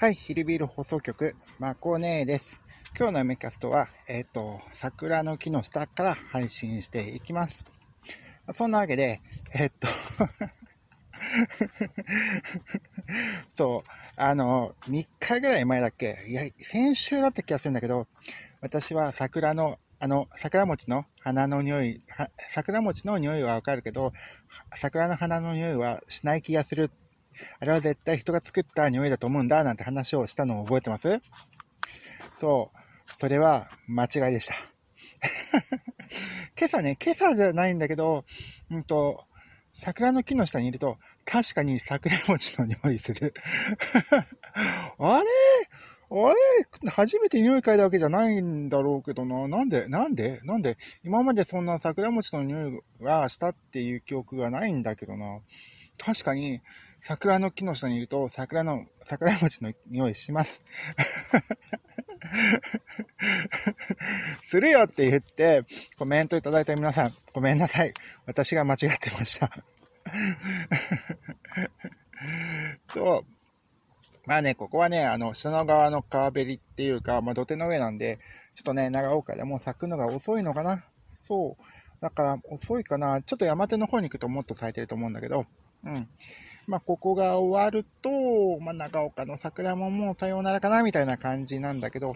はい、ヒルビール放送局、まこねです。今日のアメキャストは、えっ、ー、と、桜の木の下から配信していきます。そんなわけで、えっと そう、あの、3日ぐらい前だっけ？いや、先週だった気がするんだけど、私は桜の、あの、桜餅の花の匂い、桜餅の匂いはわかるけど、桜の花の匂いはしない気がするあれは絶対人が作った匂いだと思うんだ、なんて話をしたのを覚えてます？そう。それは間違いでした。今朝ね、今朝じゃないんだけど、うんと、桜の木の下にいると、確かに桜餅の匂いする。あれ？あれ？初めて匂い嗅いだわけじゃないんだろうけどな。なんで？なんで？なんで？今までそんな桜餅の匂いがしたっていう記憶がないんだけどな。確かに、桜の木の下にいると、桜の、桜餅の匂いします。するよって言って、コメントいただいた皆さん、ごめんなさい。私が間違ってました。そう。まあね、ここはね、あの、下の側の川べりっていうか、まあ土手の上なんで、ちょっとね、長岡でもう咲くのが遅いのかな。そう。だから遅いかな。ちょっと山手の方に行くともっと咲いてると思うんだけど、うん。まあ、ここが終わると、まあ、長岡の桜ももうさようならかな、みたいな感じなんだけど、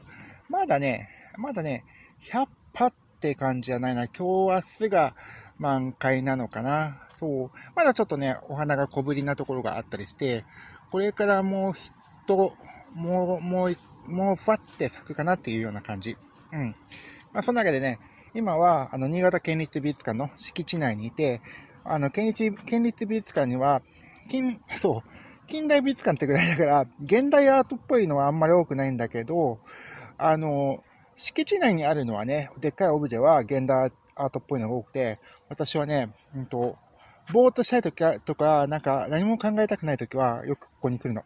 まだね、まだね、100羽って感じじゃないな。今日明日が満開なのかな。そう。まだちょっとね、お花が小ぶりなところがあったりして、これからもう人、もう、もう、もうふわって咲くかなっていうような感じ。うん。まあ、そんなわけでね、今は、あの、新潟県立美術館の敷地内にいて、あの、県立、県立美術館には、近、そう、近代美術館ってぐらいだから、現代アートっぽいのはあんまり多くないんだけど、あの、敷地内にあるのはね、でっかいオブジェは現代アートっぽいのが多くて、私はね、うんと、ぼーっとしたいときとか、なんか何も考えたくないときはよくここに来るの。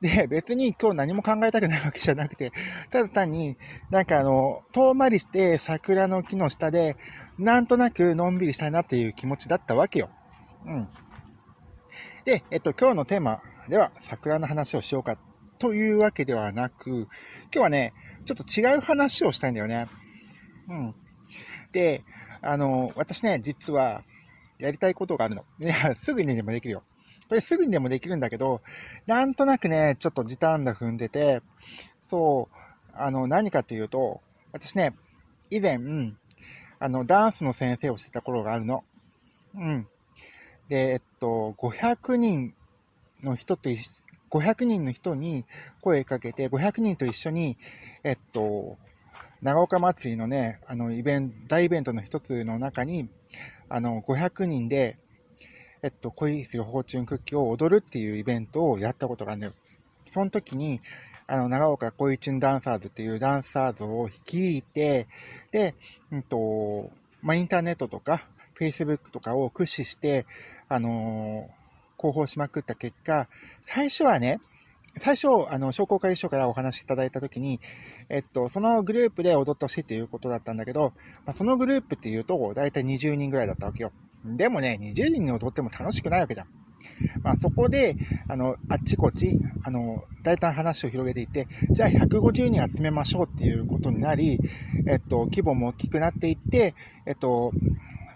で、別に今日何も考えたくないわけじゃなくて、ただ単に、なんかあの、遠回りして桜の木の下で、なんとなくのんびりしたいなっていう気持ちだったわけよ。うん。で、えっと、今日のテーマでは桜の話をしようかというわけではなく、今日はね、ちょっと違う話をしたいんだよね。うん。で、あの、私ね、実は、やりたいことがあるの。いや、すぐにでもできるよ。これすぐにでもできるんだけど、なんとなくね、ちょっと時短だ踏んでて、そう、あの、何かっていうと、私ね、以前、あの、ダンスの先生をしてた頃があるの。うん。で、えっと、500人の人と一500人の人に声かけて、500人と一緒に、えっと、長岡祭りのね、あの、イベント、大イベントの一つの中に、あの、500人で、えっと、恋するフォーチュンクッキーを踊るっていうイベントをやったことがあるんだよ。その時に、あの、長岡恋チュンダンサーズっていうダンサーズを率いて、で、うんと、まあ、インターネットとか、Facebook とかを駆使して、あのー、広報しまくった結果、最初はね、最初、あの、商工会議所からお話しいただいたときに、えっと、そのグループで踊ってほしいっていうことだったんだけど、まあ、そのグループっていうと、だいたい20人ぐらいだったわけよ。でもね、20人に踊っても楽しくないわけじゃん。まあそこで、あの、あっちこっち、あの、大体話を広げていって、じゃあ150人集めましょうっていうことになり、えっと、規模も大きくなっていって、えっと、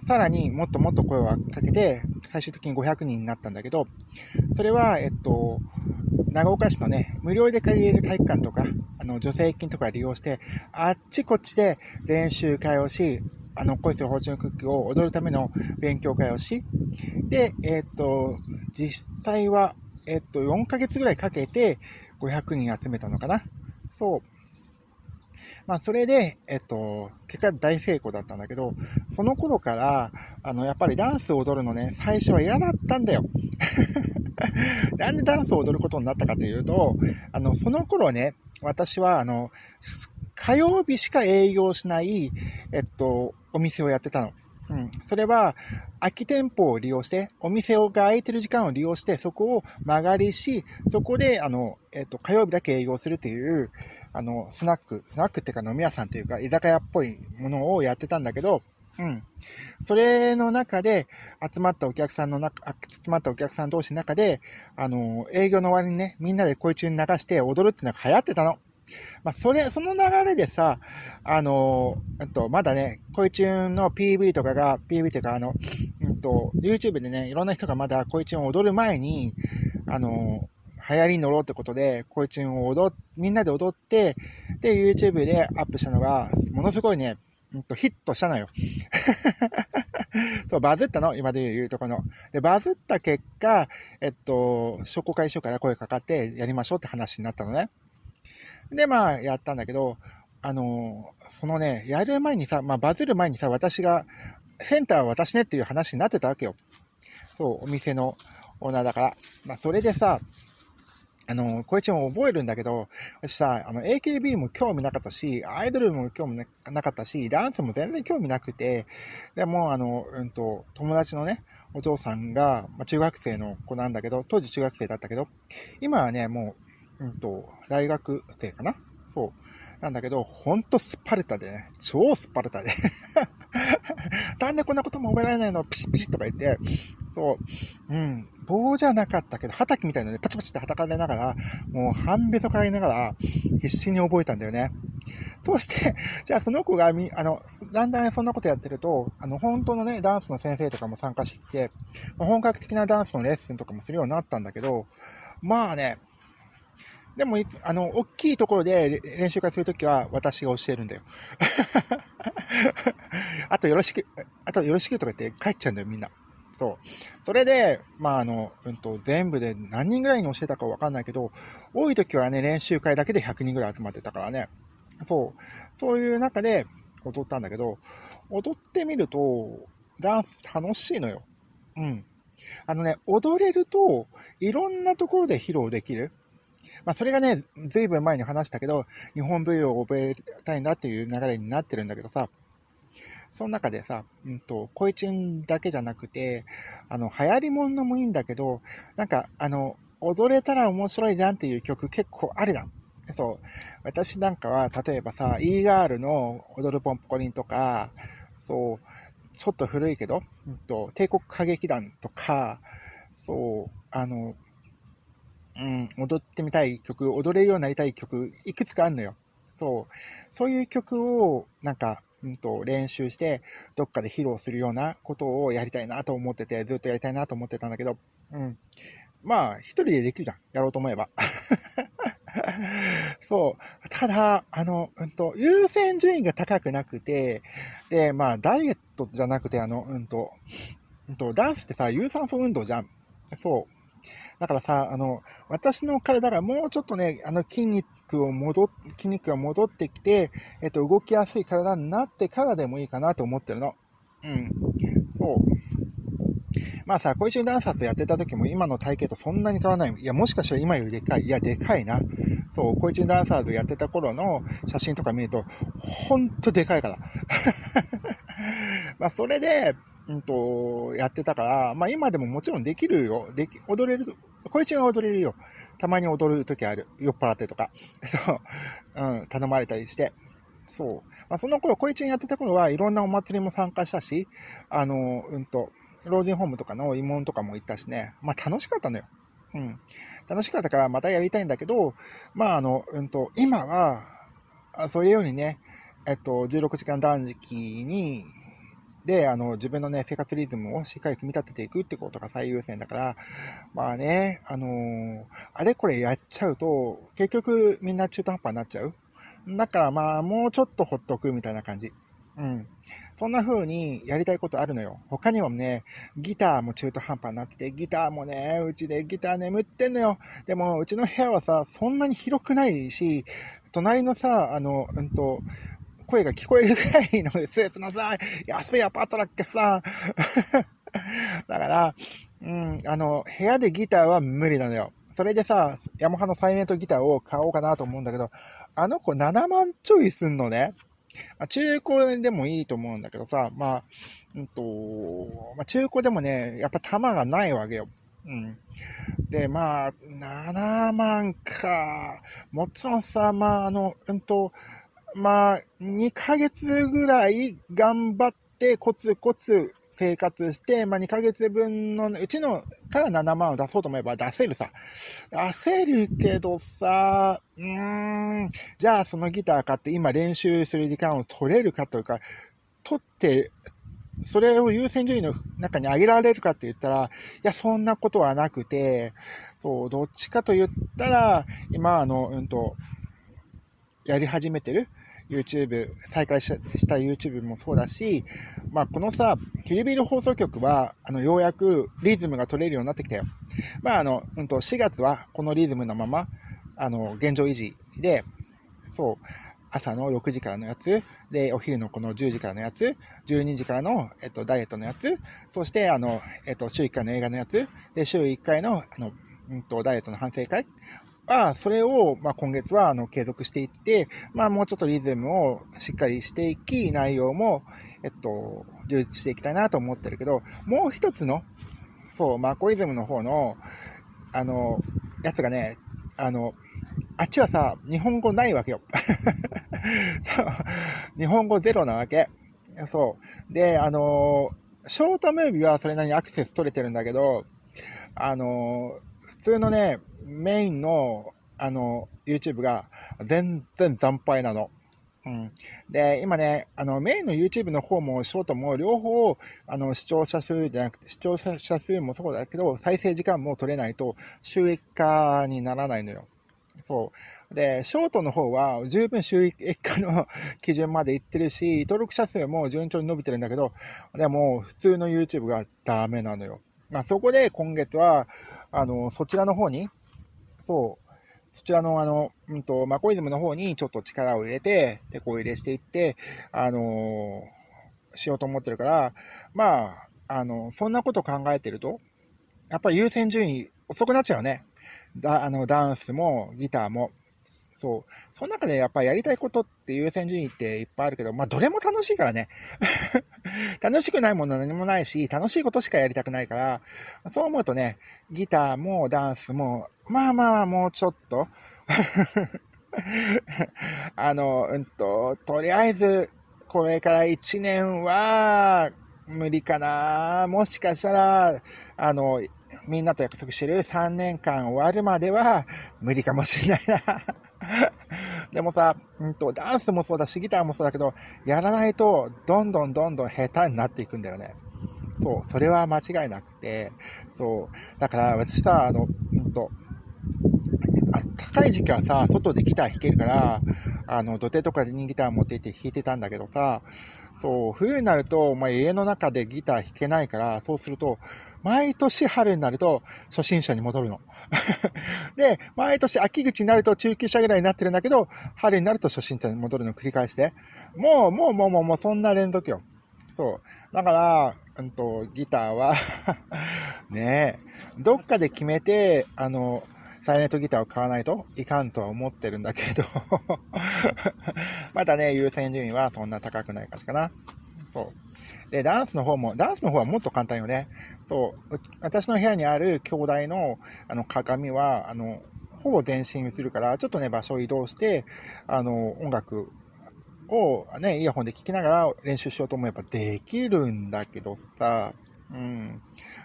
さらにもっともっと声をかけて、最終的に500人になったんだけど、それは、えっと、長岡市のね、無料で借りれる体育館とか、あの、助成金とか利用して、あっちこっちで練習会をし、あの、恋する包丁のクッキーを踊るための勉強会をし、で、えっ、と、実際は、えっ、と、4ヶ月ぐらいかけて500人集めたのかな。そう。まあ、それで、えっと、結果大成功だったんだけど、その頃から、あの、やっぱりダンスを踊るのね、最初は嫌だったんだよ。なんでダンスを踊ることになったかというと、あの、その頃ね、私は、あの、火曜日しか営業しない、えっと、お店をやってたの。うん。それは、空き店舗を利用して、お店が空いてる時間を利用して、そこを間借りし、そこで、あの、えっと、火曜日だけ営業するっていう、あの、スナック、スナックっていうか飲み屋さんっていうか、居酒屋っぽいものをやってたんだけど、うん。それの中で、集まったお客さんの中、集まったお客さん同士の中で、あの、営業の終わりにね、みんなで恋中に流して踊るっていうのが流行ってたの。まあ、それ、その流れでさ、あの、えっと、まだね、恋中の PV とかが、PV というか、あの、うんと、YouTube でね、いろんな人がまだ恋中を踊る前に、あの、流行りに乗ろうってことで、恋中を踊みんなで踊って、で、YouTube でアップしたのが、ものすごいね、うんと、ヒットしたのよ。そう、バズったの？今で言うとこの。で、バズった結果、えっと、商工会所から声かかってやりましょうって話になったのね。で、まあ、やったんだけど、あの、そのね、やる前にさ、まあ、バズる前にさ、私が、センターは私ねっていう話になってたわけよ。そう、お店のオーナーだから。まあ、それでさ、あの、こいつも覚えるんだけど、私さ、あの、AKB も興味なかったし、アイドルも興味なかったし、ダンスも全然興味なくて、でも、あの、うんと、友達のね、お嬢さんが、まあ、中学生の子なんだけど、当時中学生だったけど、今はね、もう、うんと、大学生かな？そう。なんだけど、ほんとスパルタでね、超スパルタで。なんでこんなことも覚えられないの？ピシピシとか言って、そう、うん、棒じゃなかったけど、畑みたいなね、パチパチって叩かれながら、もう半べそかいながら、必死に覚えたんだよね。そして、じゃあその子がみ、あの、だんだんそんなことやってると、あの、本当のね、ダンスの先生とかも参加してきて、本格的なダンスのレッスンとかもするようになったんだけど、まあね、でも、あの、大きいところで練習会するときは私が教えるんだよ。あとよろしく、あとよろしくとか言って帰っちゃうんだよ、みんな。そう。それで、まあ、あの、うんと、全部で何人ぐらいに教えたかわかんないけど、多い時はね、練習会だけで100人ぐらい集まってたからね。そう。そういう中で踊ったんだけど、踊ってみると、ダンス楽しいのよ。うん。あのね、踊れると、いろんなところで披露できる。まあ、それがね、ずいぶん前に話したけど、日本舞踊を覚えたいんだっていう流れになってるんだけどさ、その中でさ、うんと、恋チンだけじゃなくて、あの、流行りものもいいんだけど、なんか、あの、踊れたら面白いじゃんっていう曲結構あるじゃん。そう。私なんかは、例えばさ、e ガールの踊るポンポコリンとか、そう、ちょっと古いけど、うんと、帝国歌劇団とか、そう、あの、うん、踊ってみたい曲、踊れるようになりたい曲、いくつかあるのよ。そう。そういう曲を、なんか、うんと、練習して、どっかで披露するようなことをやりたいなと思ってて、ずっとやりたいなと思ってたんだけど、うん。まあ、一人でできるじゃん。やろうと思えば。そう。ただ、あの、うんと、優先順位が高くなくて、で、まあ、ダイエットじゃなくて、あの、うんと、うんと、ダンスってさ、有酸素運動じゃん。そう。だからさ、あの、私の体がもうちょっとね、あの筋肉を戻、筋肉が戻ってきて、えっと、動きやすい体になってからでもいいかなと思ってるの。うん。そう。まあさ、小石ダンサーズやってた時も今の体型とそんなに変わらない。いや、もしかしたら今よりでかい。いや、でかいな。そう、小一ダンサーズやってた頃の写真とか見ると、ほんとでかいから。まあ、それで、うんと、やってたから、まあ今でももちろんできるよ。でき、踊れる、こいつが踊れるよ。たまに踊る時ある。酔っ払ってとか。そう。うん、頼まれたりして。そう。まあその頃、こいつやってた頃はいろんなお祭りも参加したし、あの、うんと、老人ホームとかの慰問とかも行ったしね。まあ楽しかったのよ。うん。楽しかったからまたやりたいんだけど、まああの、うんと、今は、それよりね、えっと、16時間断食に、で、あの、自分のね、生活リズムをしっかり組み立てていくってことが最優先だから、まあね、あのー、あれこれやっちゃうと、結局みんな中途半端になっちゃう。だからまあ、もうちょっとほっとくみたいな感じ。うん。そんな風にやりたいことあるのよ。他にもね、ギターも中途半端になってて、ギターもね、うちでギター眠ってんのよ。でも、うちの部屋はさ、そんなに広くないし、隣のさ、あの、うんと、声が聞こえるぐらいの スースのさ、安いアパートだっけさ。だから、うん、あの、部屋でギターは無理なのよ。それでさ、ヤマハのサイレントギターを買おうかなと思うんだけど、あの子7万ちょいすんのね。あ、中古でもいいと思うんだけどさ、まあ、うんと、まあ、中古でもね、やっぱ弾がないわけよ。うん。で、まあ、7万か。もちろんさ、まあ、あの、うんと、まあ、2ヶ月ぐらい頑張って、コツコツ生活して、まあ、2ヶ月分のうちのから7万を出そうと思えば出せるさ。出せるけどさ、うーん、じゃあそのギター買って今練習する時間を取れるかというか、取って、それを優先順位の中に上げられるかって言ったら、いや、そんなことはなくて、そう、どっちかと言ったら、今、あの、うんと、やり始めてる YouTube、再開した YouTube もそうだし、まあ、このさ、キルビル放送局は、あの、ようやくリズムが取れるようになってきたよ。まあ、あの、うんと、4月はこのリズムのまま、あの、現状維持で、そう、朝の6時からのやつ、で、お昼のこの10時からのやつ、12時からの、えっと、ダイエットのやつ、そして、あの、えっと、週1回の映画のやつ、で、週1回の、あの、うんと、ダイエットの反省会あそれを、まあ、今月は、あの、継続していって、まあ、もうちょっとリズムをしっかりしていき、内容も、えっと、充実していきたいなと思ってるけど、もう一つの、そう、マコイズムの方の、あの、やつがね、あの、あっちはさ、日本語ないわけよ。そう。日本語ゼロなわけ。そう。で、あのショートムービーはそれなりにアクセス取れてるんだけど、あの普通のね、メインの、あの、YouTube が全然惨敗なの。うん。で、今ね、あの、メインの YouTube の方もショートも両方、あの、視聴者数じゃなくて、視聴者数もそうだけど、再生時間も取れないと収益化にならないのよ。そう。で、ショートの方は十分収益化の基準までいってるし、登録者数も順調に伸びてるんだけど、でも普通の YouTube がダメなのよ。まあそこで今月は、あの、そちらの方に、そう、そちらのあの、うんと、マコイズムの方にちょっと力を入れて、手こ入れしていって、あのー、しようと思ってるから、まあ、あの、そんなこと考えてると、やっぱり優先順位遅くなっちゃうね。だ、あの、ダンスもギターも。そう。その中でやっぱりやりたいことって優先順位っていっぱいあるけど、まあどれも楽しいからね。楽しくないもの何もないし、楽しいことしかやりたくないから、そう思うとね、ギターもダンスも、まあまあもうちょっと あの、うんと、とりあえず、これから1年は、無理かなもしかしたら、あの、みんなと約束してる3年間終わるまでは無理かもしれないな でもさ、うんと、ダンスもそうだし、ギターもそうだけど、やらないと、どんどんどんどん下手になっていくんだよね。そう、それは間違いなくて、そう、だから私さ、あの、うんと、あったかい時期はさ、外でギター弾けるから、あの、土手とかにギター持って行って弾いてたんだけどさ、そう、冬になると、まあ、家の中でギター弾けないから、そうすると、毎年春になると初心者に戻るの。で、毎年秋口になると中級者ぐらいになってるんだけど、春になると初心者に戻るのを繰り返して。もう、もう、もう、もう、もうそんな連続よ。そう。だから、うんと、ギターは ねえ、どっかで決めて、あの、サイレントギターを買わないといかんとは思ってるんだけど まだね、優先順位はそんな高くない感じかな。そう。で、ダンスの方も、ダンスの方はもっと簡単よね。そう、私の部屋にある兄弟のあの鏡は、あの、ほぼ全身映るから、ちょっとね、場所を移動して、あの、音楽をね、イヤホンで聴きながら練習しようと思えばできるんだけどさ、うん。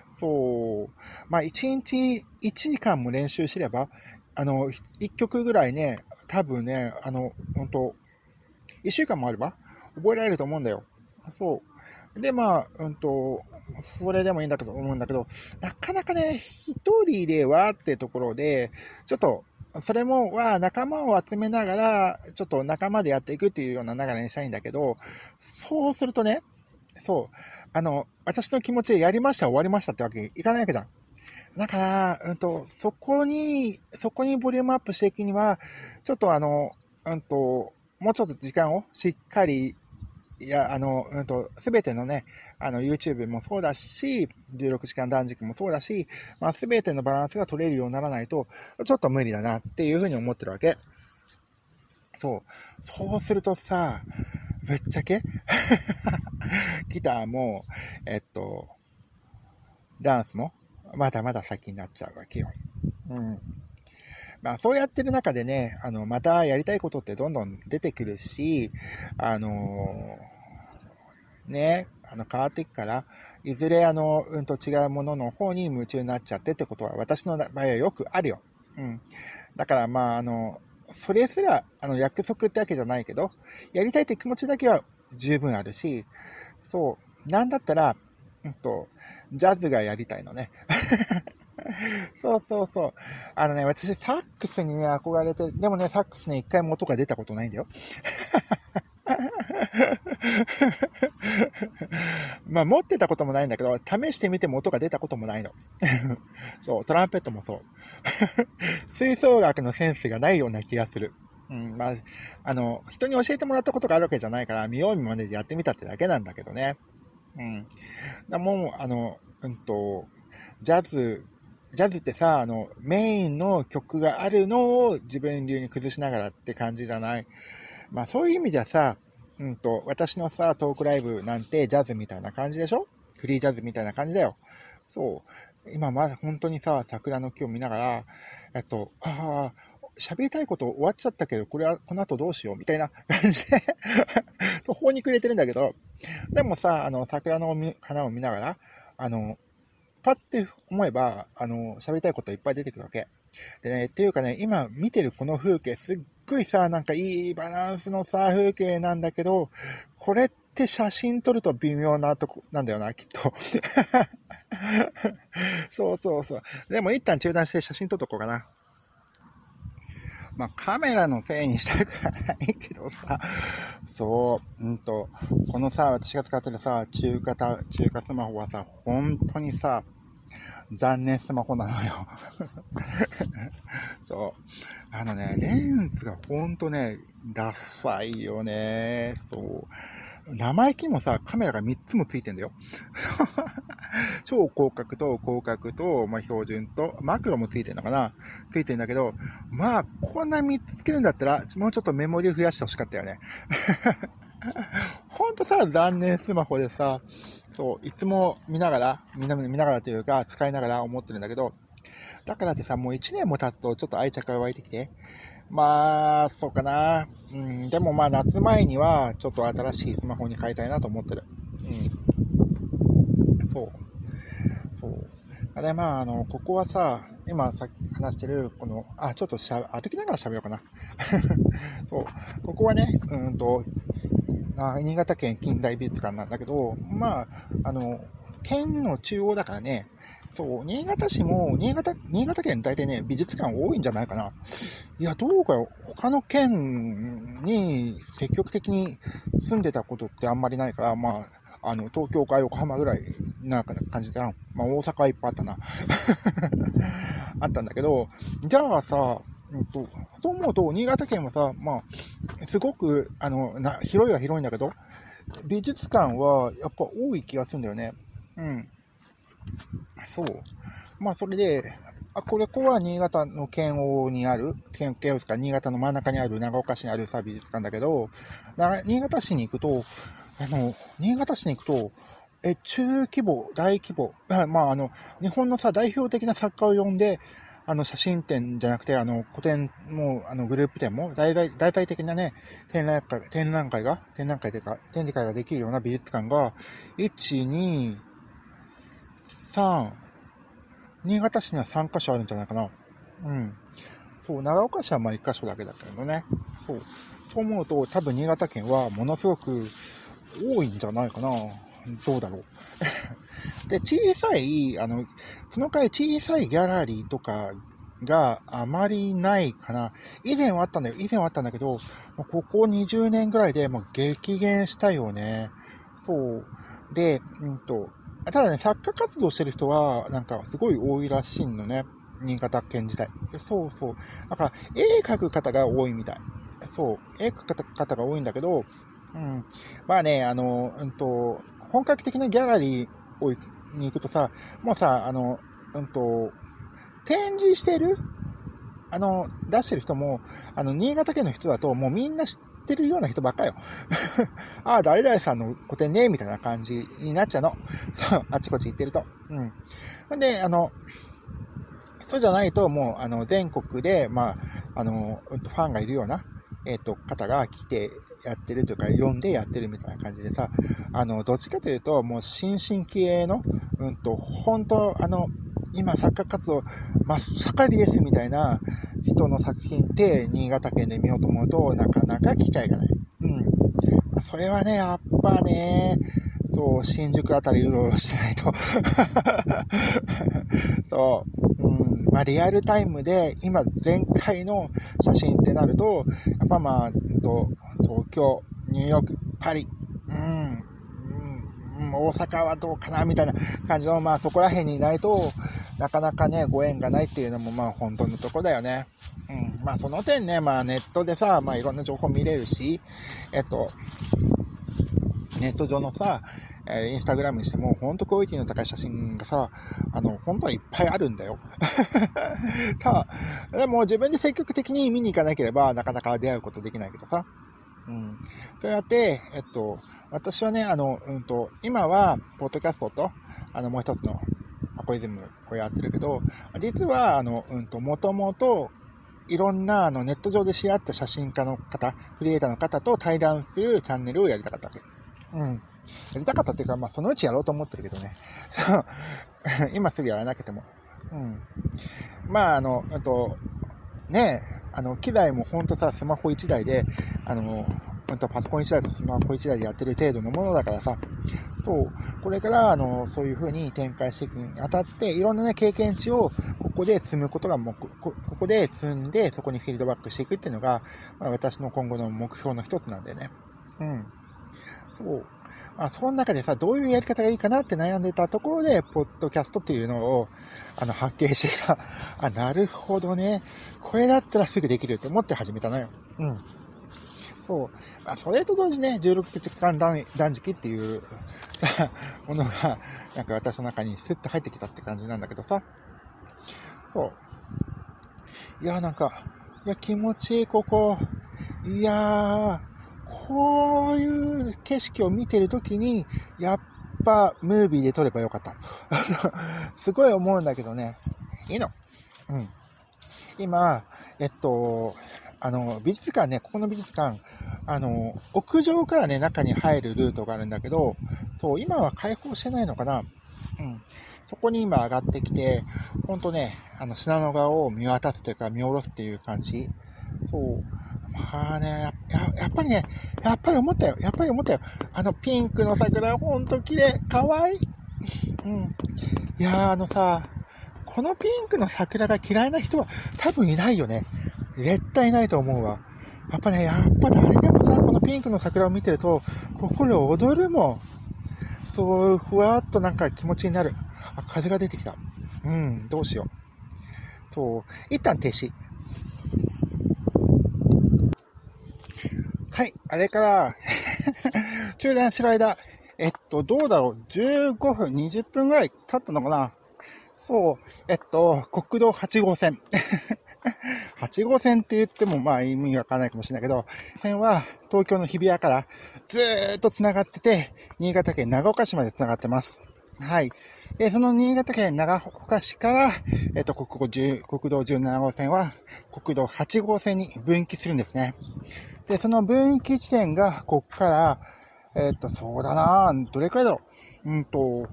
そう。まあ、1日1時間も練習すれば、あの、1曲ぐらいね、多分ね、あの、本当1週間もあれば覚えられると思うんだよ。そう。で、まあ、うんと、それでもいいんだけど、思うんだけど、なかなかね、一人ではってところで、ちょっと、それも、は、仲間を集めながら、ちょっと仲間でやっていくっていうような流れにしたいんだけど、そうするとね、そう、あの、私の気持ちでやりました、終わりましたってわけいかないわけだ。だから、うんと、そこに、そこにボリュームアップしていくには、ちょっとあの、うんと、もうちょっと時間をしっかりいや、あの、うんと、すべてのね、あの、YouTube もそうだし、16時間断食もそうだし、まあ、すべてのバランスが取れるようにならないと、ちょっと無理だなっていうふうに思ってるわけ。そう。そうするとさ、ぶっちゃけ？ギターも、えっと、ダンスも、まだまだ先になっちゃうわけよ。うん。まあそうやってる中でね、あの、またやりたいことってどんどん出てくるし、あのね、あの、変わっていくから、いずれあの、うんと違うものの方に夢中になっちゃってってことは、私の場合はよくあるよ。うん。だからまあ、あの、それすら、あの、約束ってわけじゃないけど、やりたいって気持ちだけは十分あるし、そう、なんだったら、うんと、ジャズがやりたいのね。そうそうそう。あのね、私、サックスにね、憧れて、でもね、サックスね、一回も音が出たことないんだよ。まあ、持ってたこともないんだけど、試してみても音が出たこともないの。そう、トランペットもそう。吹奏楽のセンスがないような気がする。うん、まあ、あの、人に教えてもらったことがあるわけじゃないから、見よう見まねでやってみたってだけなんだけどね。うん。だもう、あの、うんと、ジャズ、ジャズってさ、あの、メインの曲があるのを自分流に崩しながらって感じじゃない？まあそういう意味ではさ、うんと、私のさ、トークライブなんてジャズみたいな感じでしょ？フリージャズみたいな感じだよ。そう。今まだ本当にさ、桜の木を見ながら、えっと、ああ、喋りたいこと終わっちゃったけど、これはこの後どうしようみたいな 感じで途方に暮れてるんだけど、でもさ、あの、桜の花を見ながら、あの、パって思えば、あの、喋りたいこといっぱい出てくるわけ。でね、っていうかね、今見てるこの風景、すっごいさ、なんかいいバランスのさ、風景なんだけど、これって写真撮ると微妙なとこなんだよな、きっと。そうそうそう。でも一旦中断して写真撮っとこうかな。まあ、カメラのせいにしたくはないけどさ、そう、うんと、このさ、私が使ってるさ、中華、中華スマホはさ、本当にさ、残念スマホなのよ そう。あのね、レンズがほんとね、ダサいよね。そう。生意気にもさ、カメラが3つもついてんだよ。超広角と広角と、まあ、標準と、マクロもついてんのかなついてんだけど、まあ、こんな3つつけるんだったら、もうちょっとメモリを増やしてほしかったよね。ほんとさ、残念スマホでさ、そう、いつも見ながら、見な見ながらというか、使いながら思ってるんだけど、だからってさ、もう1年も経つとちょっと愛着が湧いてきて、まあ、そうかな。うん、でもまあ夏前にはちょっと新しいスマホに変えたいなと思ってる。うん。そう。そう。あれ、まあ、あの、ここはさ、今さっき話してる、この、あ、ちょっとしゃ、歩きながら喋ろうかな。そう。ここはね、うんと、新潟県近代美術館なんだけど、まあ、あの、県の中央だからね、そう、新潟市も、新潟、新潟県大体ね、美術館多いんじゃないかな。いや、どうかよ。他の県に積極的に住んでたことってあんまりないから、まあ、あの、東京か横浜ぐらいな感じで、まあ、大阪はいっぱいあったな。あったんだけど、じゃあさ、うんと、そう思うと、新潟県はさ、まあ、すごく、あの、な、広いは広いんだけど、美術館はやっぱ多い気がするんだよね。うん。そう。まあ、それで、あ、これ、ここは新潟の県央にある、県、県央とか新潟の真ん中にある長岡市にあるさ、美術館だけど、新潟市に行くと、あの、新潟市に行くと、え、中規模、大規模、まあ、あの、日本のさ、代表的な作家を呼んで、あの、写真展じゃなくて、あの、古典も、あの、グループ展も、大々、大々的なね、展覧会、展覧会が、展覧会というか、展示会ができるような美術館が、1、2、3、新潟市には3カ所あるんじゃないかな。うん。そう、長岡市はまあ1カ所だけだけどね。そう。そう思うと、多分新潟県はものすごく多いんじゃないかな。どうだろう。で、小さい、あの、その代わり小さいギャラリーとかがあまりないかな。以前はあったんだよ。以前はあったんだけど、もうここ20年ぐらいでもう激減したよね。そう。で、うんと、ただね、作家活動してる人は、なんかすごい多いらしいのね。新潟県自体。そうそう。だから、絵描く方が多いみたい。そう。絵描く方が多いんだけど、うん。まあね、あの、うんと、本格的なギャラリーをに行くとさ、もうさ、あの、うんと、展示してるあの、出してる人も、あの、新潟県の人だと、もうみんな知ってるような人ばっかよ。ああ、誰々さんの個展ね、みたいな感じになっちゃうの。そう、あちこち行ってると。うん。で、あの、そうじゃないと、もう、あの、全国で、まあ、あの、ファンがいるような、えっ、ー、と、方が来てやってるというか、呼んでやってるみたいな感じでさ、あの、どっちかというと、もう新進気鋭の、うんと、本当あの、今作家活動真っ盛りですみたいな人の作品って新潟県で見ようと思うとなかなか機会がない。うん。それはね、やっぱね、そう、新宿あたりうろうろしてないと そう。うん。まあ、リアルタイムで、今、前回の写真ってなると、やっぱまあ、と東京、ニューヨーク、パリ、うん、うん、大阪はどうかな、みたいな感じの、まあ、そこら辺にいないと、なかなかね、ご縁がないっていうのも、まあ、本当のとこだよね。うん。まあ、その点ね、まあ、ネットでさ、まあ、いろんな情報見れるし、えっと、ネット上のさ、えインスタグラムにしても、ほんとクオリティの高い写真がさ、あの、本当はいっぱいあるんだよ。さあ、でも自分で積極的に見に行かなければ、なかなか出会うことできないけどさ。うん。そうやって、えっと、私はね、あの、うんと、今は、ポッドキャストと、あの、もう一つの、アコイズムをやってるけど、実は、あの、うんと、もともと、いろんなあのネット上で知り合った写真家の方、クリエイターの方と対談するチャンネルをやりたかったわけ。うん。やりたかったっていうか、まあ、そのうちやろうと思ってるけどね。今すぐやらなくても。うん。まあ、あの、あと、ねあの、機材もほんとさ、スマホ1台で、あの、本当パソコン1台とスマホ1台でやってる程度のものだからさ、そう、これから、あの、そういう風に展開していくにあたって、いろんなね、経験値をここで積むことが目、ここで積んで、そこにフィードバックしていくっていうのが、まあ、私の今後の目標の一つなんだよね。うん。そう。まあ、その中でさ、どういうやり方がいいかなって悩んでたところで、ポッドキャストっていうのを、あの、発見してさ、あ、なるほどね。これだったらすぐできるって思って始めたのよ。うん。そう。まあ、それと同時ね、16節間断食っていう ものが、なんか私の中にスッと入ってきたって感じなんだけどさ。そう。いや、なんか、いや、気持ちいい、ここ。いやー、こういう景色を見てるときに、やっぱムービーで撮ればよかった。すごい思うんだけどね。いいの？うん。今、えっと、あの、美術館ね、ここの美術館、あの、屋上からね、中に入るルートがあるんだけど、そう、今は開放してないのかなうん。そこに今上がってきて、ほんとね、あの、砂の川を見渡すというか見下ろすっていう感じ。そう。まあね、や、やっぱりね、やっぱり思ったよ。やっぱり思ったよ。あのピンクの桜、ほんと綺麗。かわいい。うん。いや、あのさ、このピンクの桜が嫌いな人は多分いないよね。絶対いないと思うわ。やっぱね、やっぱ誰でもさ、このピンクの桜を見てると、心躍るもん。そう、ふわっとなんか気持ちになる。あ、風が出てきた。うん、どうしよう。そう、一旦停止。はい、あれから 中断してる間、えっと、どうだろう、15分、20分ぐらい経ったのかな？そう、えっと、国道8号線。8号線って言ってもまあ意味わかんないかもしれないけど、線は東京の日比谷からずーっと繋がってて、新潟県長岡市まで繋がってます。はい。で、その新潟県長岡市から、えっと、国国道17号線は国道8号線に分岐するんですね。で、その分岐地点が、こっから、えー、っと、そうだなどれくらいだろう。うんと、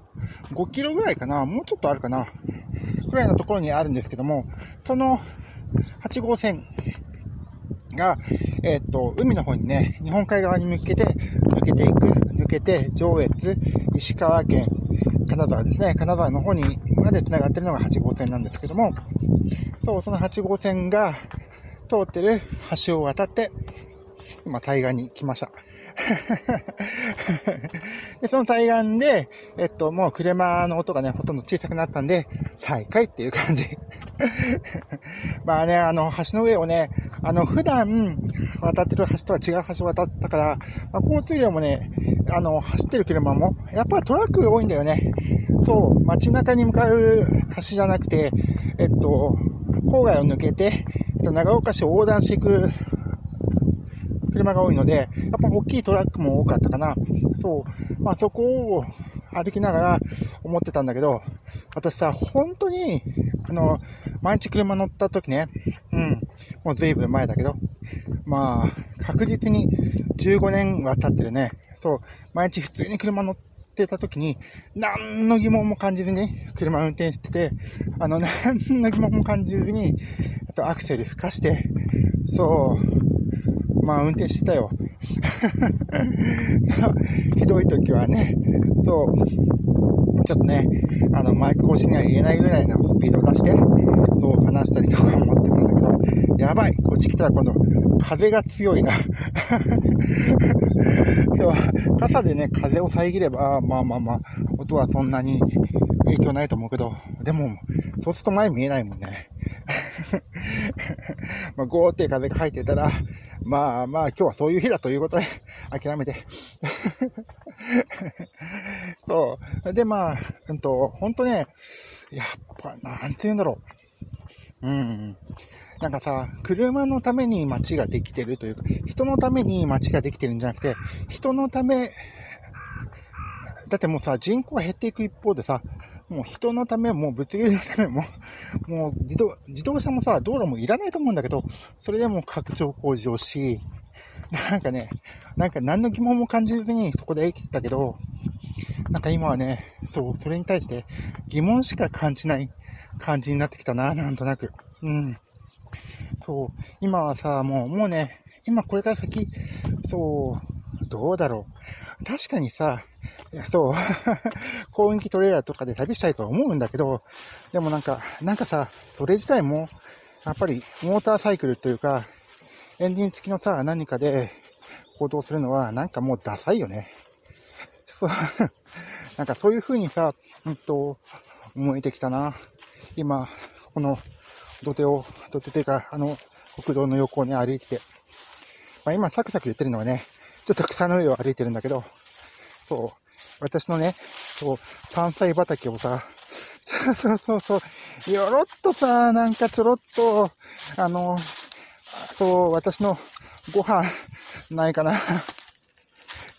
5キロぐらいかな。もうちょっとあるかな。くらいのところにあるんですけども、その8号線が、えー、っと、海の方にね、日本海側に向けて抜けていく、抜けて、上越、石川県、金沢ですね、金沢の方にまで繋がってるのが8号線なんですけども、そう、その8号線が通ってる橋を渡って、今、対岸に来ました。で、その対岸で、えっと、もう車の音がね、ほとんど小さくなったんで、再開っていう感じ。まあね、あの、橋の上をね、あの、普段渡ってる橋とは違う橋を渡ったから、まあ、交通量もね、あの、走ってる車も、やっぱトラックが多いんだよね。そう、街中に向かう橋じゃなくて、えっと、郊外を抜けて、えっと、長岡市を横断していく車が多いので、やっぱ大きいトラックも多かったかな。そう。まあそこを歩きながら思ってたんだけど、私さ、本当に、あの、毎日車乗った時ね、うん、もう随分前だけど、まあ、確実に15年は経ってるね。そう、毎日普通に車乗ってた時に、何の疑問も感じずに車運転してて、あの、何の疑問も感じずに、あとアクセル吹かして、そう、まあ運転してたよ。ひどい時はね、そう、ちょっとね、あの、マイク越しには言えないぐらいのスピードを出して、そう話したりとか思ってたんだけど、やばいこっち来たら今度、風が強いな 今日は、傘でね、風を遮れば、まあまあまあ、音はそんなに影響ないと思うけど、でも、そうすると前見えないもんね。まあ、ゴーって風が入ってたら、まあまあ、今日はそういう日だということで、諦めて。そう。で、まあ、うんと、ほんとね、やっぱ、なんて言うんだろう。うん。なんかさ、車のために街ができてるというか、人のために街ができてるんじゃなくて、人のため、だってもうさ、人口が減っていく一方でさ、もう人のためも、物流のためも、もう自動、自動車もさ、道路もいらないと思うんだけど、それでも拡張工事をし、なんかね、なんか何の疑問も感じずにそこで生きてたけど、なんか今はね、そう、それに対して疑問しか感じない感じになってきたな、なんとなく。うん。そう、今はさ、もう、もうね、今これから先、そう、どうだろう。確かにさ、そう、幸運期トレーラーとかで旅したいとは思うんだけど、でもなんか、なんかさ、それ自体も、やっぱりモーターサイクルというか、エンジン付きのさ、何かで行動するのは、なんかもうダサいよね。そう、なんかそういう風にさ、うんと、思えてきたな。今、この土手を、土手てか、あの、国道の横をね、歩いてて。まあ今、サクサク言ってるのはね、ちょっと草の上を歩いてるんだけど、そう、私のね、そう、山菜畑をさ、そうそうそう、よろっとさ、なんかちょろっと、あの、そう、私のご飯、ないかな。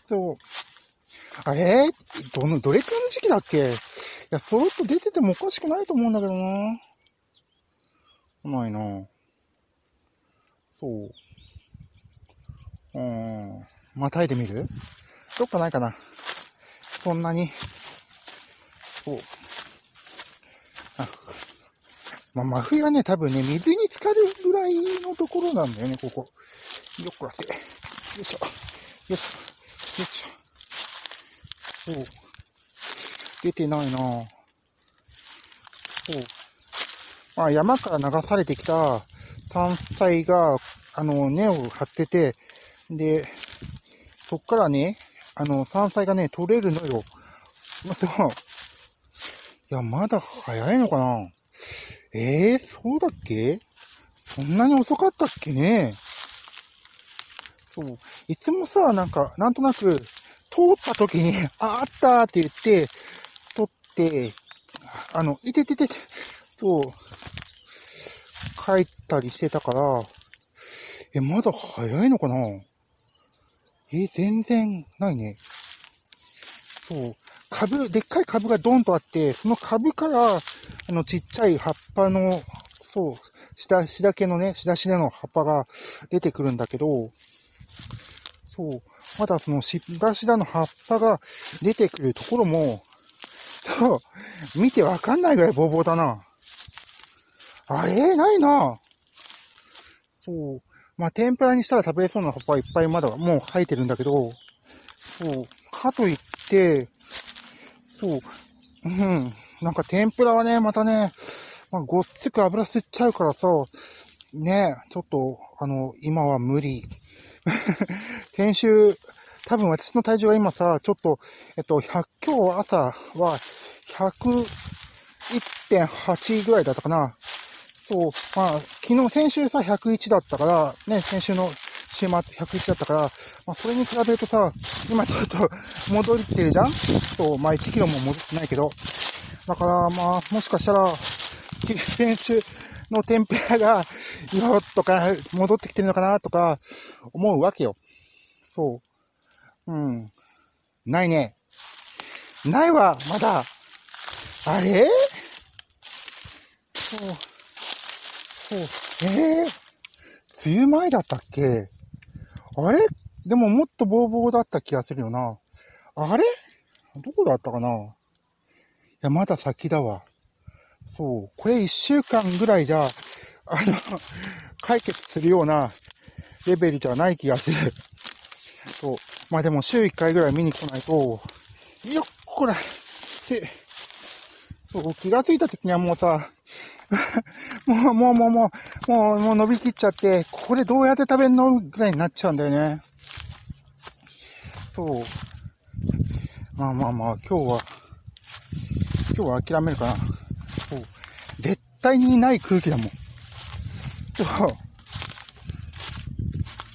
そう、あれ？どの、どれくらいの時期だっけ？いや、そろっと出ててもおかしくないと思うんだけどな。来ないなそう。うん。またいでみる？どっかないかなそんなに。そう。あ、ま、真冬はね、多分ね、水に浸かるぐらいのところなんだよね、ここ。よっこらせ。よいしょ。よいしょ。よいしょ。そう。出てないなそう。まあ、山から流されてきた山菜が、あの、根を張ってて、で、そっからね、あの、山菜がね、取れるのよ。また、いや、まだ早いのかなええー、そうだっけ？そんなに遅かったっけね？そう。いつもさ、なんか、なんとなく、通った時に、あ、あったって言って、て、あの、いてててて、そう、帰ったりしてたから、え、まだ早いのかな？え、全然ないね。そう。株、でっかい株がドンとあって、その株から、あの、ちっちゃい葉っぱの、そう、下、しだけのね、しだしだの葉っぱが出てくるんだけど、そう、まだそのしだしだの葉っぱが出てくるところも、そう、見てわかんないぐらいボーボーだな。あれ？ないな。そう。まあ、天ぷらにしたら食べれそうな葉っぱはいっぱいまだもう生えてるんだけど、そう。かといって、そう。うん。なんか天ぷらはね、またね、まあ、ごっつく油吸っちゃうからさ、ね、ちょっと、あの、今は無理。先週、多分私の体重は今さ、ちょっと、えっと、100、今日朝は101.8ぐらいだったかな。そう、まあ、昨日、先週さ、101だったから、ね、先週の週末101だったから、まあ、それに比べるとさ、今ちょっと戻ってるじゃん？そう、まあ1キロも戻ってないけど。だから、まあ、もしかしたら、先週の天ぷらが、よっとか、戻ってきてるのかなとか、思うわけよ。そう。うん。ないね。ないわ、まだ。あれ？そう。そう。ええー、梅雨前だったっけ？あれ？でももっとボーボーだった気がするよな。あれ？どこだったかな？いや、まだ先だわ。そう。これ一週間ぐらいじゃ、あの、解決するようなレベルじゃない気がする。そう。まあでも週1回ぐらい見に来ないと、よっこら、て、そう、気がついた時にはもうさ、もう、もう、もう、もう、もう、もう伸びきっちゃって、これどうやって食べんのぐらいになっちゃうんだよね。そう。まあまあまあ、今日は、今日は諦めるかな。そう。絶対にない空気だもん。そ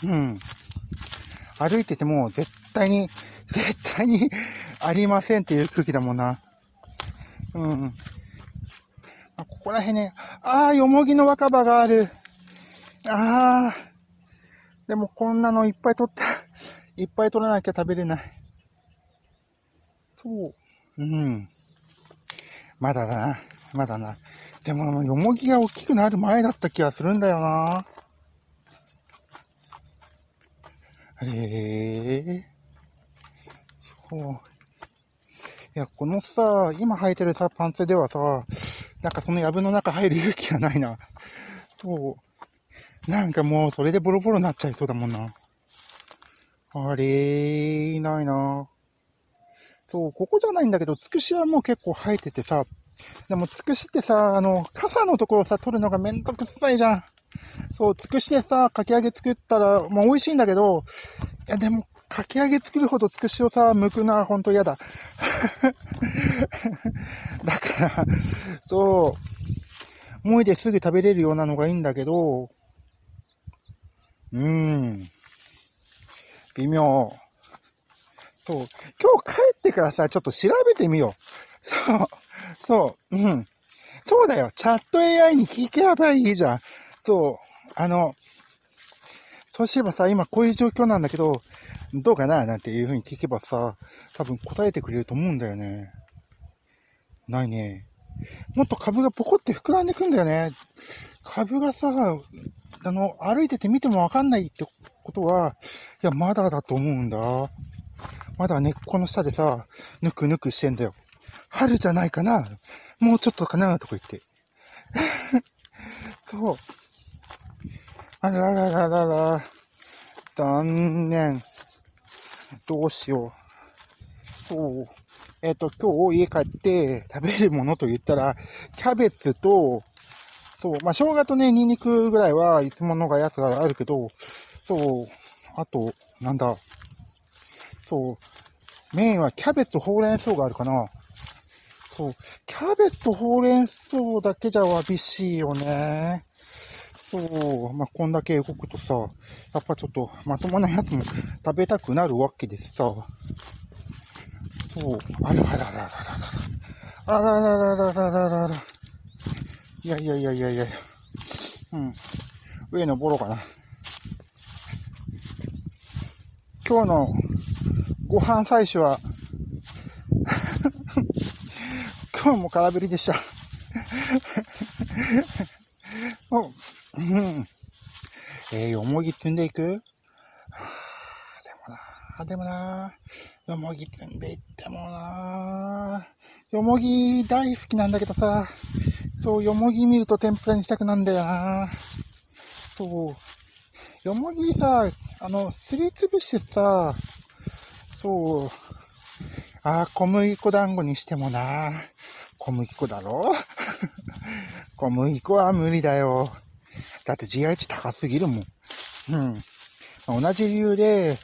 う。うん。歩いてても絶対に、絶対にありませんっていう空気だもんな。うん。あここら辺ね、ああ、よもぎの若葉がある。ああ。でもこんなのいっぱい取った。いっぱい取らなきゃ食べれない。そう。うん。まだだな。まだな。でも、よもぎが大きくなる前だった気がするんだよな。へえ。そう。いや、このさ、今履いてるさ、パンツではさ、なんかその藪の中入る勇気がないな。そう。なんかもう、それでボロボロになっちゃいそうだもんな。あれいないな。そう、ここじゃないんだけど、つくしはもう結構生えててさ、でもつくしってさ、あの、傘のところさ、取るのがめんどくさいじゃん。そう、つくしでさ、かき揚げ作ったら、もう美味しいんだけど、いやでも、かき揚げ作るほどつくしをさ、剥くのはほんと嫌だ。だから、そう、もいですぐ食べれるようなのがいいんだけど、うーん、微妙。そう、今日帰ってからさ、ちょっと調べてみよう。そう、そう、うん。そうだよ。チャット AI に聞けばいいじゃん。そう、あの、そうすればさ、今こういう状況なんだけど、どうかな？なんていう風に聞けばさ、多分答えてくれると思うんだよね。ないね。もっと株がポコって膨らんでくんだよね。株がさ、あの、歩いてて見てもわかんないってことは、いや、まだだと思うんだ。まだ根っこの下でさ、ぬくぬくしてんだよ。春じゃないかな？もうちょっとかな？とか言って。そう。あららららら。残念。どうしよう。そう。えっ、ー、と、今日家帰って食べるものと言ったら、キャベツと、そう、まあ、生姜とね、ニンニクぐらいはいつものがやつがあるけど、そう、あと、なんだ、そう、メインはキャベツとほうれん草があるかな。そう、キャベツとほうれん草だけじゃわびしいよね。そう、まあ、こんだけ動くとさ、やっぱちょっとまともなやつも食べたくなるわけですさ。そう、あららららららら。あらららららららら。いやいやいやいやいや。うん。上のボロかな。今日のご飯採取は今日も空振りでしたうん。えー、よもぎ積んでいく？はあ、でもな、でもな、よもぎ積んでいってもな、よもぎ大好きなんだけどさ、そう、よもぎ見ると天ぷらにしたくなんだよな。そう。よもぎさ、あの、すりつぶしてさ、そう、ああ、小麦粉団子にしてもな、小麦粉だろ？小麦粉は無理だよ。だって GI 値高すぎるもん。うん。同じ理由で、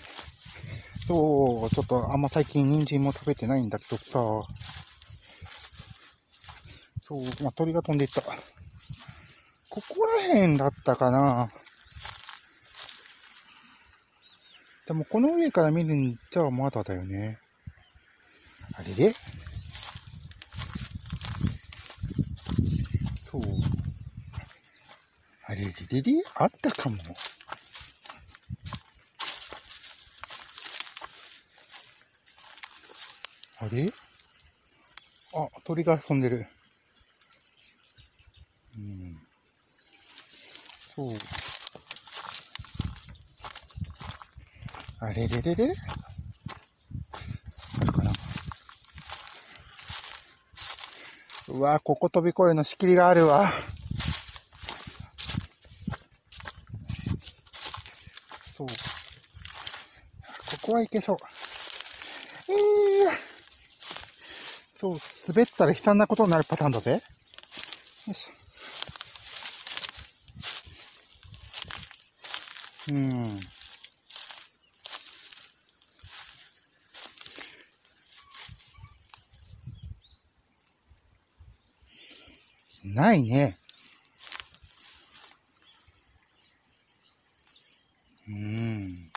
そう、ちょっとあんま最近人参も食べてないんだけどさ、そう、まあ、鳥が飛んでいった。ここら辺だったかな。でもこの上から見るんじゃまだだよね。あれでそう。あれれれれあったかも。あれ？あ、鳥が飛んでる。うん。そう。あれれれれ？あるかなうわここ飛び越えるの仕切りがあるわ。そう。ここはいけそう。えー、そう、滑ったら悲惨なことになるパターンだぜ。よいしょ。うん。ないね。うん。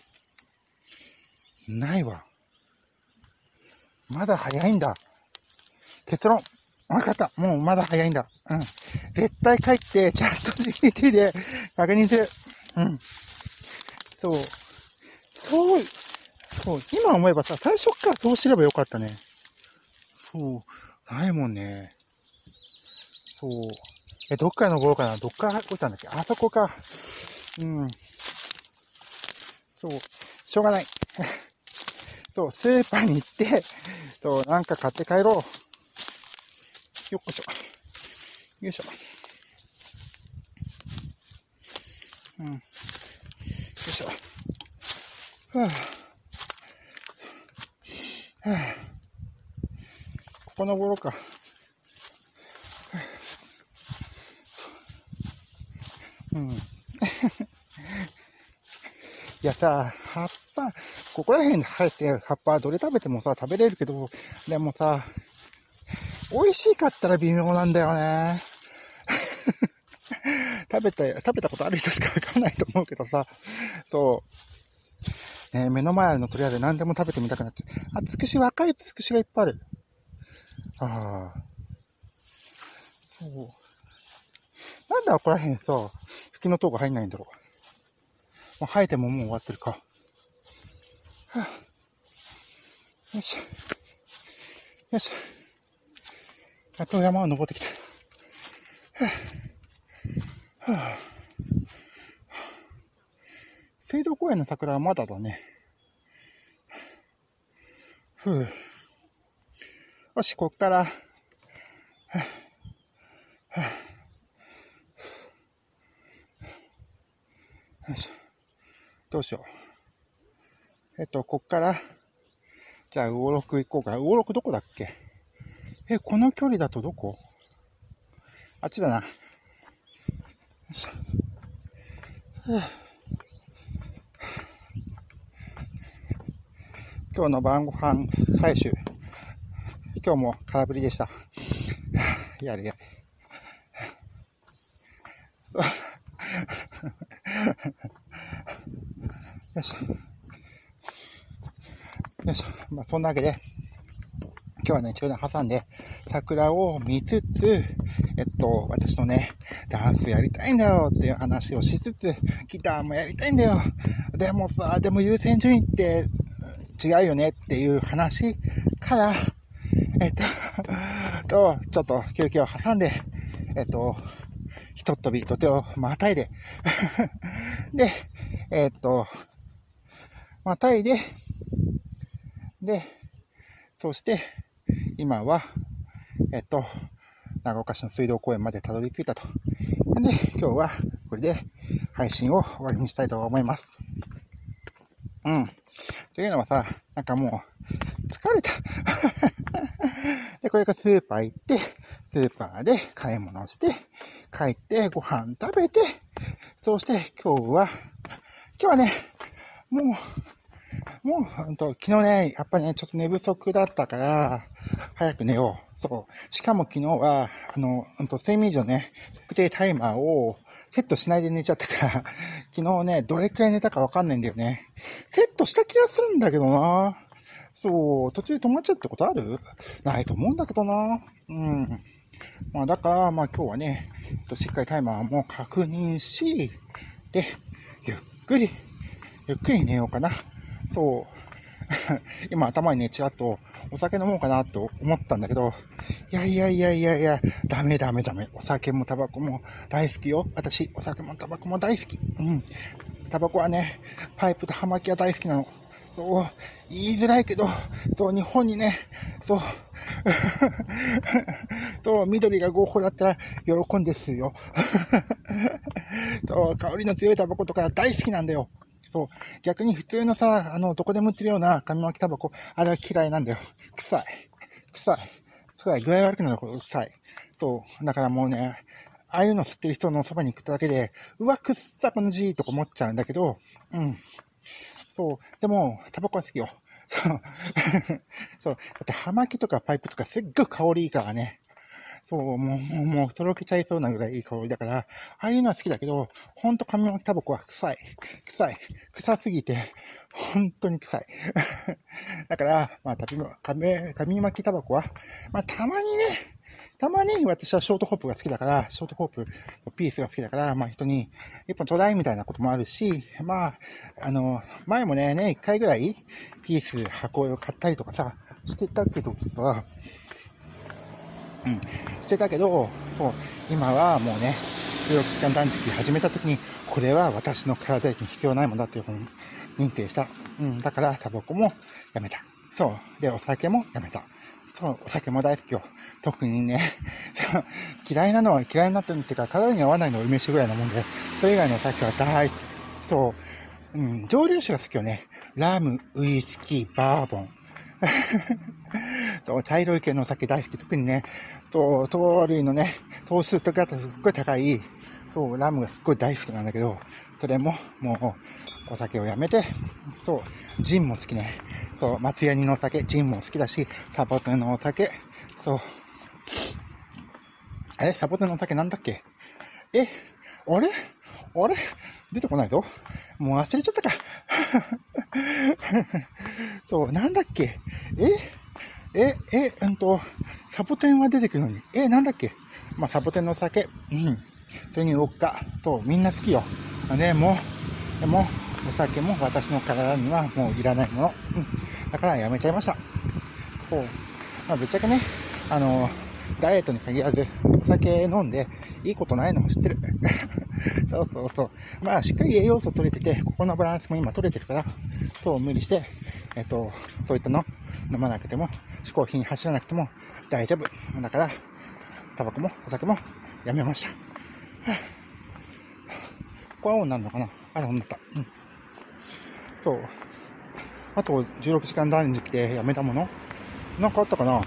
ないわ。まだ早いんだ。結論。わかった。もうまだ早いんだ。うん。絶対帰って、チャット GPT で確認する。うん。そう。そう、そう、今思えばさ、最初からそうすればよかったね。そう、ないもんね。そう。え、どっから登ろうかな？どっから降りたんだっけ？あそこか。うん。そう。しょうがない。そう、スーパーに行って、そう、なんか買って帰ろう。よっこしょ。よいしょ。うん。よいしょ。はぁ、あ。はぁ、あ。ここ登ろうか。うん。やさ、葉っぱ、ここら辺で生えて葉っぱどれ食べてもさ、食べれるけど、でもさ、美味しいかったら微妙なんだよね。食べた、食べたことある人しかわかんないと思うけどさ、そう、ね、目の前の鳥屋で何でも食べてみたくなって、あ、つくし、若いつくしがいっぱいある。ああ。そう。なんだここら辺さ、吹きの塔が入んないんだろう。もう生えてももう終わってるか。はあ、よいしょ。よいしょ。やっと山を登ってきた。はあ、はあ、水道公園の桜はまだだね。ふう。よし、こっから、はあはあよいしょ。どうしよう。えっと、こっから、じゃあ、魚六行こうか。魚六どこだっけ？え、この距離だとどこ？あっちだな。よいしょ。今日の晩ご飯採取。今日も空振りでした。やるやる。そうよしょ。よしょ。まあ、そんなわけで、今日はね、中断挟んで、桜を見つつ、えっと、私のね、ダンスやりたいんだよっていう話をしつつ、ギターもやりたいんだよ。でもさ、でも優先順位って違うよねっていう話から、えっと、と、ちょっと休憩を挟んで、えっと、ひとっ飛び、土手をまたいで で、え、っと、またいで、で、そして、今は、えっと、長岡市の水道公園までたどり着いたと。で、今日はこれで配信を終わりにしたいと思います。うん。というのはさ、なんかもう、疲れた。で、これからスーパー行って、スーパーで買い物して、帰ってご飯食べて、そして今日は、今日はね、もう、もう、ほんと、昨日ね、やっぱりね、ちょっと寝不足だったから、早く寝よう。そう。しかも昨日は、あの、ほんと、睡眠時のね、測定タイマーをセットしないで寝ちゃったから、昨日ね、どれくらい寝たかわかんないんだよね。セットした気がするんだけどな。そう、途中で止まっちゃったことある？ないと思うんだけどな。うん。まあだから、まあ今日はね、しっかりタイマーも確認し、で、ゆっくり、ゆっくり寝ようかな。そう。今頭にね、ちらっとお酒飲もうかなと思ったんだけど、いやいやいやいやいや、ダメダメダメ。お酒もタバコも大好きよ。私、お酒もタバコも大好き。うん。タバコはね、パイプと葉巻が大好きなの。そう、言いづらいけど、そう、日本にね、そう、そう、緑が合法だったら喜んですよ。そう、香りの強いタバコとか大好きなんだよ。そう。逆に普通のさ、あの、どこでも売ってるような紙巻きタバコ、あれは嫌いなんだよ。臭い。臭い。臭い。具合悪くなるほど臭い。そう。だからもうね、ああいうの吸ってる人のそばに行っただけで、うわ、くっさ、この字とか思っちゃうんだけど、うん。そう。でも、タバコは好きよ。そう。そう。だって、葉巻とかパイプとかすっごい香りいいからね。そう、もう、もう、とろけちゃいそうなぐらいいい香りだから、ああいうのは好きだけど、ほんと紙巻きタバコは臭い。臭い。臭すぎて、本当に臭い。だから、まあ、紙、紙巻きタバコは、まあ、たまにね、たまに私はショートホップが好きだから、ショートホップ、ピースが好きだから、まあ人に一本トライみたいなこともあるし、まあ、あの、前もね、ね、一回ぐらいピース箱を買ったりとかさ、してたけどさ、うん、してたけど、そう、今はもうね、16期間断食始めた時に、これは私の体に必要ないものだっていうふうに認定した。うん、だからタバコもやめた。そう。で、お酒もやめた。そう、お酒も大好きよ。特にね、嫌いなのは嫌いになってるっていうか、体に合わないのは梅酒ぐらいなもんで、それ以外のお酒は大好き。そう、うん、蒸留酒が好きよね。ラム、ウイスキー、バーボン。そう、茶色い系のお酒大好き。特にね、そう、糖類のね、糖質とかすっごい高い、そう、ラムがすっごい大好きなんだけど、それも、もう、お酒をやめて、そう、ジンも好きね。そう、松ヤニのお酒、ジンも好きだし、サボテンのお酒、そう。あれサボテンのお酒なんだっけ？えあれ？あれ？出てこないぞ。もう忘れちゃったか。そう、なんだっけ？え？え、え、うんと、サボテンは出てくるのに。え、なんだっけ？まあ、サボテンの酒。うん。それにウォッカ。そう、みんな好きよ。ね、もう、でも、お酒も私の体にはもういらないもの。うん。だからやめちゃいました。そう。まあ、ぶっちゃけね、あの、ダイエットに限らず、お酒飲んでいいことないのも知ってる。そうそうそう。まあ、しっかり栄養素取れてて、ここのバランスも今取れてるから、そう無理して、えっと、そういったの飲まなくても、嗜好品走らなくても大丈夫。だから、タバコもお酒もやめました。これ青になるのかなあれ、ほんだった。うん。そう。あと16時間断食でやめたものなんかあったかな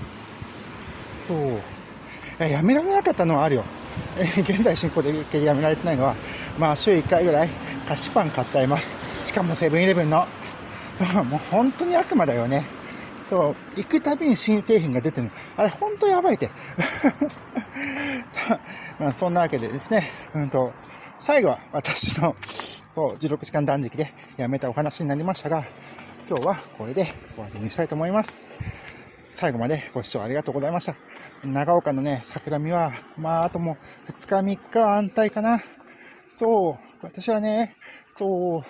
そう。え、やめられなかったのはあるよ。え、現在進行でやめられてないのは、まあ週1回ぐらい菓子パン買っちゃいます。しかもセブンイレブンの。もう本当に悪魔だよね。そう、行くたびに新製品が出てるあれ本当やばいって。まあ、そんなわけでですね、うんと、最後は私のそう、16時間断食でやめたお話になりましたが、今日はこれで終わりにしたいと思います。最後までご視聴ありがとうございました。長岡のね、桜見は、まあ、あともう2日3日は安泰かな。そう、私はね、そう、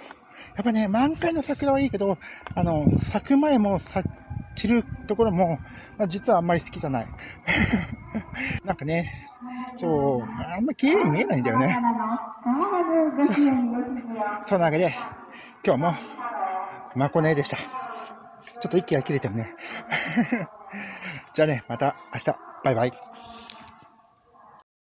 やっぱね、満開の桜はいいけど、あの、咲く前も咲散るところも、まあ、実はあんまり好きじゃない。なんかね、そう、あんま綺麗に見えないんだよね。そんなわけで、今日も、まこねでした。ちょっと息が切れてるね。じゃあね、また明日、バイバイ。